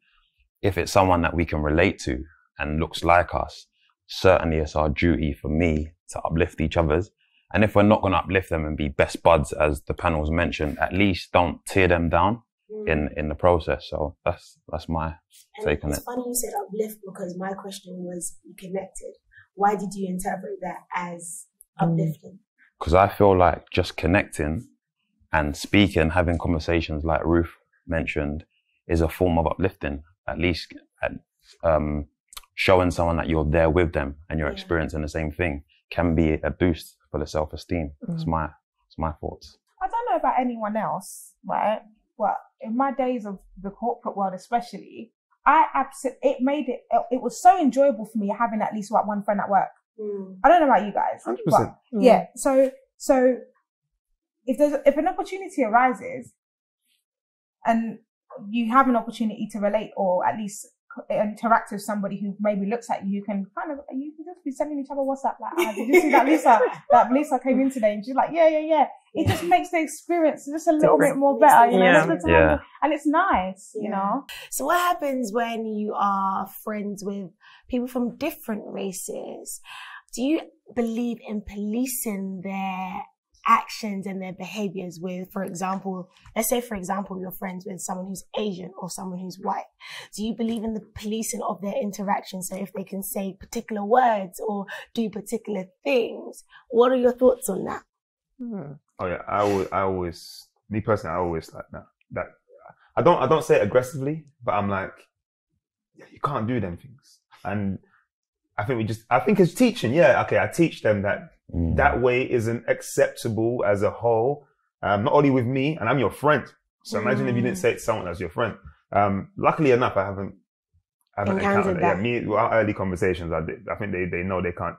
if it's someone that we can relate to and looks like us, certainly it's our duty for me to uplift each other's. And if we're not going to uplift them and be best buds, as the panels mentioned, at least don't tear them down mm. in in the process. So that's that's my And take on it. it's funny you said uplift because my question was you connected. Why did you interpret that as mm. uplifting? because I feel like just connecting and speaking, having conversations like Ruth mentioned, is a form of uplifting. At least at, um, showing someone that you're there with them and you're Yeah. experiencing the same thing can be a boost for the self esteem. It's my it's my thoughts. I don't know about anyone else, right? But in my days of the corporate world, especially, I absolutely it made it. It was so enjoyable for me having at least like one friend at work. Mm. I don't know about you guys, 100%. but yeah. So so if there's if an opportunity arises, and you have an opportunity to relate or at least interact with somebody who maybe looks at you, who can kind of you can just be sending each other WhatsApp like, ah, did you see that Lisa? *laughs* that Lisa came in today, and she's like, yeah, yeah, yeah. It just makes the experience just a little bit more better, you know. Yeah. Just Yeah. And it's nice, you know. So what happens when you are friends with people from different races? Do you believe in policing their actions and their behaviors with, for example, let's say, for example, you're friends with someone who's Asian or someone who's white. Do you believe in the policing of their interactions? So if they can say particular words or do particular things, what are your thoughts on that? Hmm. Oh yeah, I always, I always, me personally, I always like that. That I don't, I don't say it aggressively, but I'm like, yeah, you can't do them things. And I think we just, I think it's teaching. Yeah, okay, I teach them that Mm. that way isn't acceptable as a whole. Um, not only with me, and I'm your friend. So imagine if you Mm. didn't say it to someone as your friend. Um, luckily enough, I haven't, I haven't Encountered encountered that. that. Yeah, me, our early conversations, I, did, I think they, they know they can't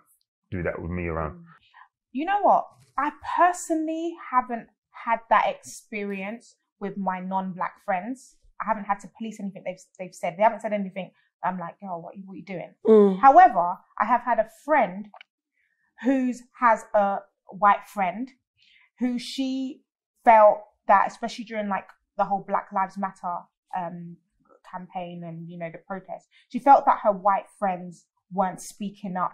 do that with me around. You know what? I personally haven't had that experience with my non-black friends. I haven't had to police anything they've they've said. They haven't said anything. I'm like, oh, what, what are you doing? Mm. However, I have had a friend who's has a white friend who she felt that, especially during like the whole Black Lives Matter um, campaign and you know the protest, she felt that her white friends weren't speaking up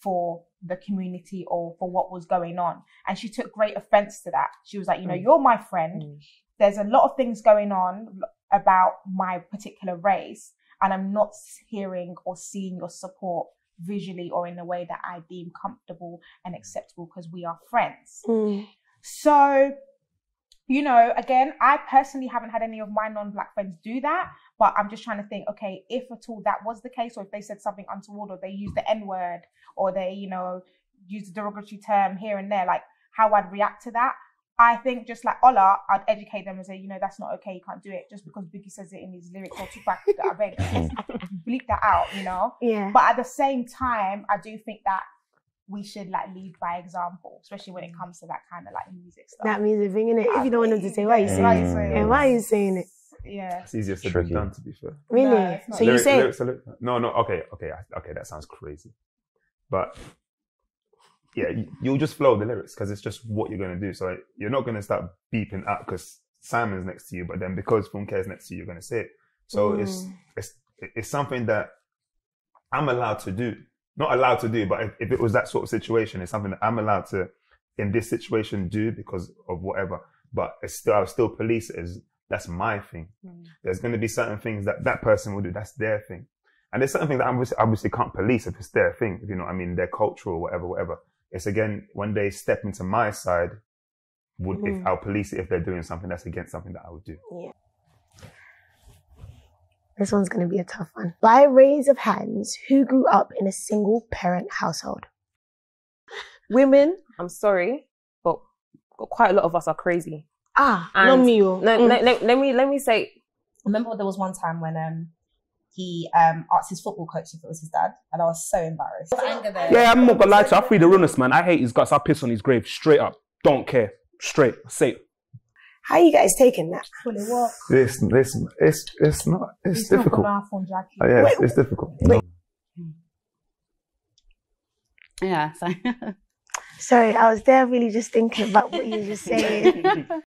for the community or for what was going on, and she took great offense to that. She was like, you know, Mm. you're my friend. Mm. There's a lot of things going on about my particular race, and I'm not hearing or seeing your support visually or in a way that I deem comfortable and acceptable because we are friends. Mm. So, you know, again, I personally haven't had any of my non-black friends do that, but I'm just trying to think, okay, if at all that was the case, or if they said something untoward, or they used the N-word, or they, you know, used a derogatory term here and there, like how I'd react to that. I think just like Ola, I'd educate them and say, you know, that's not okay, you can't do it. Just because Biggie says it in his lyrics or Tupac, that I beg, bleep that out, you know. Yeah. But at the same time, I do think that we should like lead by example, especially when it comes to that kind of like music stuff. That means thing, innit? If you don't want them to say, why are you saying why it? you saying Yeah, it? why are you saying it? Yeah. It's easier said Tricky. than done, to be fair. Really? No, it's not. so you say lyrics are lyrics. No, no, okay, okay, okay, that sounds crazy. But yeah, you- you'll just flow the lyrics because it's just what you're going to do. So you're not going to start beeping out because Simon's next to you, but then because Funke is next to you, you're going to say it. So it's, Mm. it's, it's something that I'm allowed to do. Not allowed to do, but if, if it was that sort of situation, it's something that I'm allowed to, in this situation, do because of whatever. But it's still, I'll still police it as that's my thing. There's going to be certain things that that person will do. That's their thing. And there's certain things that I obviously, obviously can't police if it's their thing, if you know what I mean, their culture or whatever, whatever. It's again, when they step into my side, would if Mhm. I'll police it if they're doing something that's against something that I would do. Yeah. This one's going to be a tough one. By raise of hands, who grew up in a single parent household? Women, I'm sorry, but quite a lot of us are crazy. Ah, And- not me. oh. No, Mm. let, let- let me let me say remember there was one time when um he um asked his football coach if it was his dad, and I was so embarrassed. Anger there. Yeah, I'm not gonna lie to you. I feel the realness, man. I hate his guts. I piss on his grave straight up. Don't care. Straight. Say it. How you guys taking that? Well, it was. This, this, it's, it's not, it's, It's difficult. gonna happen, Jackie. Oh, yeah, it's, it's difficult. Yeah. So *laughs* Sorry, I was there really just thinking about what you were just saying. *laughs*